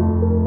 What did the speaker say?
you